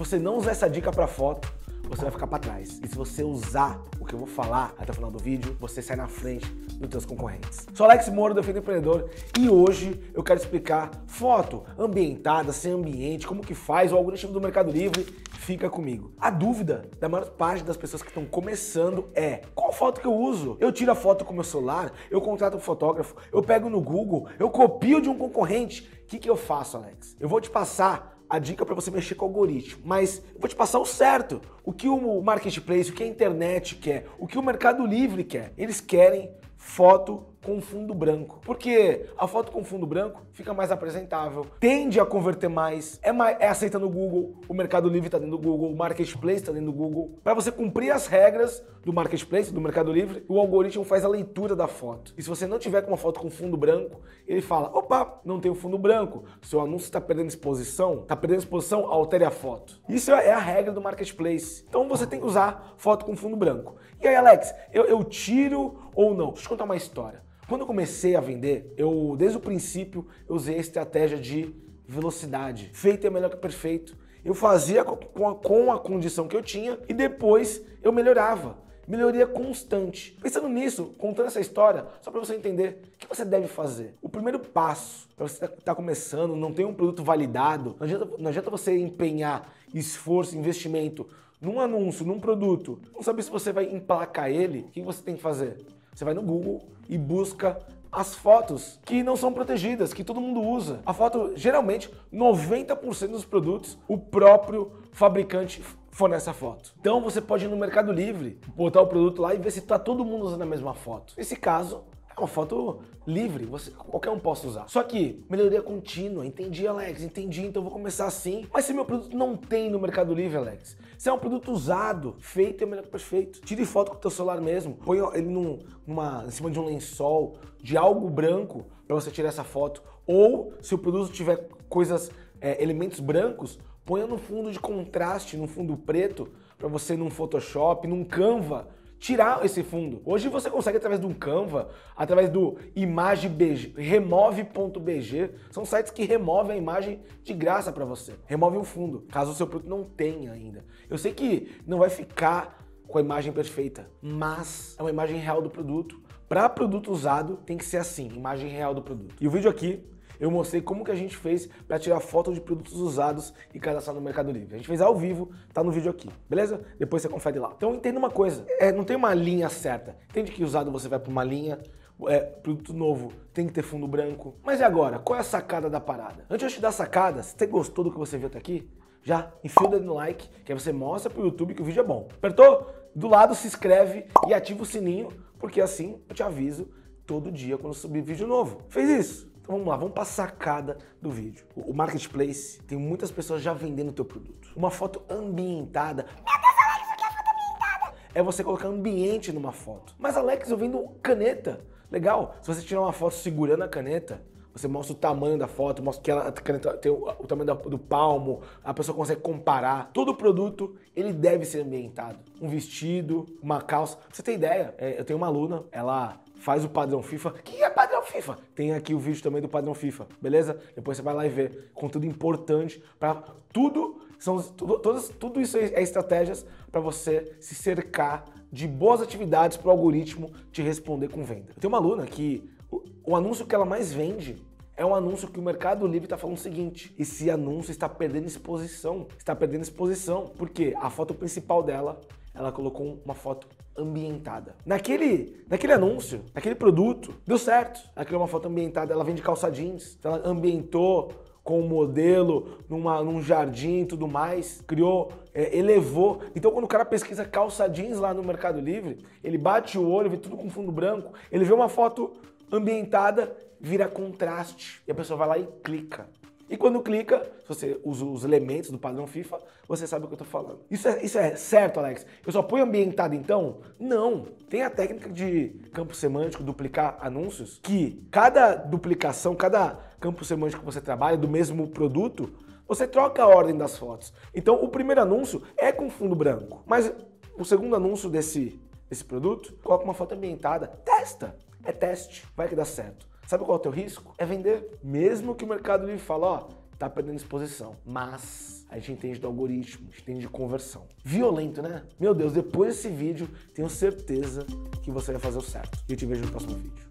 você não usar essa dica para foto, você vai ficar para trás. E se você usar o que eu vou falar até o final do vídeo, você sai na frente dos seus concorrentes. Sou Alex Moro, do Empreendedor, e hoje eu quero explicar foto ambientada, sem ambiente, como que faz o algoritmo do Mercado Livre. Fica comigo. A dúvida da maior parte das pessoas que estão começando é: qual foto que eu uso? Eu tiro a foto com meu celular, eu contrato um fotógrafo, eu pego no Google, eu copio de um concorrente. O que, que eu faço, Alex? Eu vou te passar a dica para você mexer com o algoritmo, mas eu vou te passar o certo. O que o marketplace, o que a internet quer, o que o Mercado Livre quer. Eles querem foto com fundo branco. Porque a foto com fundo branco fica mais apresentável, tende a converter mais, é, mais, é aceita no Google, o Mercado Livre está dentro do Google, o Marketplace está dentro do Google. Para você cumprir as regras do Marketplace, do Mercado Livre, o algoritmo faz a leitura da foto. E se você não tiver com uma foto com fundo branco, ele fala: opa, não tem fundo branco, seu anúncio está perdendo exposição, está perdendo exposição, altere a foto. Isso é a regra do Marketplace. Então você tem que usar foto com fundo branco. E aí, Alex, eu, eu tiro ou não? Deixa eu te contar uma história. Quando eu comecei a vender, eu desde o princípio eu usei a estratégia de velocidade. Feito é melhor que perfeito. Eu fazia com a, com a condição que eu tinha e depois eu melhorava. Melhoria constante. Pensando nisso, contando essa história, só para você entender o que você deve fazer. O primeiro passo para você estar tá começando, não tem um produto validado, não adianta, não adianta você empenhar esforço, investimento num anúncio, num produto, não saber se você vai emplacar ele, o que você tem que fazer? Você vai no Google e busca as fotos que não são protegidas, que todo mundo usa. A foto, geralmente, 90% dos produtos, o próprio fabricante fornece a foto. Então você pode ir no Mercado Livre, botar o produto lá e ver se está todo mundo usando a mesma foto. Nesse caso, uma foto livre, você, qualquer um possa usar. Só que melhoria contínua, entendi, Alex, entendi, então vou começar assim. Mas se meu produto não tem no Mercado Livre, Alex, se é um produto usado, feito é melhor que perfeito. Tire foto com o teu celular mesmo, põe ele num, numa, em cima de um lençol, de algo branco, para você tirar essa foto. Ou se o produto tiver coisas, é, elementos brancos, ponha no fundo de contraste, no fundo preto, para você num Photoshop, num Canva, tirar esse fundo. Hoje você consegue através um Canva, através do image.bg, remove.bg, são sites que removem a imagem de graça para você. Remove o fundo, caso o seu produto não tenha ainda. Eu sei que não vai ficar com a imagem perfeita, mas é uma imagem real do produto. Para produto usado tem que ser assim, imagem real do produto. E o vídeo aqui eu mostrei como que a gente fez para tirar foto de produtos usados e cadastrar no Mercado Livre. A gente fez ao vivo, tá no vídeo aqui, beleza? Depois você confere lá. Então entenda uma coisa, é, não tem uma linha certa. Entende que usado você vai para uma linha, é, produto novo tem que ter fundo branco. Mas e agora? Qual é a sacada da parada? Antes de eu te dar a sacada, se você gostou do que você viu até aqui, já enfia o dedo no like, que aí você mostra pro YouTube que o vídeo é bom. Apertou? Do lado se inscreve e ativa o sininho, porque assim eu te aviso todo dia quando subir vídeo novo. Fez isso? Então vamos lá, vamos para a sacada do vídeo. O marketplace tem muitas pessoas já vendendo o teu produto. Uma foto ambientada. Meu Deus, Alex, o que é foto ambientada? É você colocar ambiente numa foto. Mas Alex, eu vendo caneta. Legal. Se você tirar uma foto segurando a caneta, você mostra o tamanho da foto, mostra que ela, a caneta tem o, o tamanho do palmo, a pessoa consegue comparar. Todo produto, ele deve ser ambientado. Um vestido, uma calça. Você tem ideia, é, eu tenho uma aluna, ela faz o padrão FIFA. O que é padrão FIFA? Tem aqui o vídeo também do padrão FIFA, beleza? Depois você vai lá e vê. Conteúdo importante para tudo. São tudo, todas, tudo isso é estratégias para você se cercar de boas atividades para o algoritmo te responder com venda. Eu tenho uma aluna que o, o anúncio que ela mais vende é um anúncio que o Mercado Livre está falando o seguinte: esse anúncio está perdendo exposição. Está perdendo exposição. Porque a foto principal dela, ela colocou uma foto ambientada. Naquele, naquele anúncio, naquele produto, deu certo. Ela criou uma foto ambientada, ela vende calça jeans, ela ambientou com o modelo numa, num jardim e tudo mais, criou, é, elevou. Então, quando o cara pesquisa calça jeans lá no Mercado Livre, ele bate o olho, vê tudo com fundo branco, ele vê uma foto ambientada, vira contraste. E a pessoa vai lá e clica. E quando clica, você usa os elementos do padrão FIFA, você sabe o que eu estou falando. Isso é, isso é certo, Alex? Eu só ponho ambientado então? Não. Tem a técnica de campo semântico, duplicar anúncios, que cada duplicação, cada campo semântico que você trabalha do mesmo produto, você troca a ordem das fotos. Então o primeiro anúncio é com fundo branco, mas o segundo anúncio desse, desse produto, coloca uma foto ambientada, testa. É teste, vai que dá certo. Sabe qual é o teu risco? É vender. Mesmo que o Mercado Livre fale, ó, tá perdendo exposição. Mas a gente entende do algoritmo, a gente entende de conversão. Violento, né? Meu Deus, depois desse vídeo, tenho certeza que você vai fazer o certo. E eu te vejo no próximo vídeo.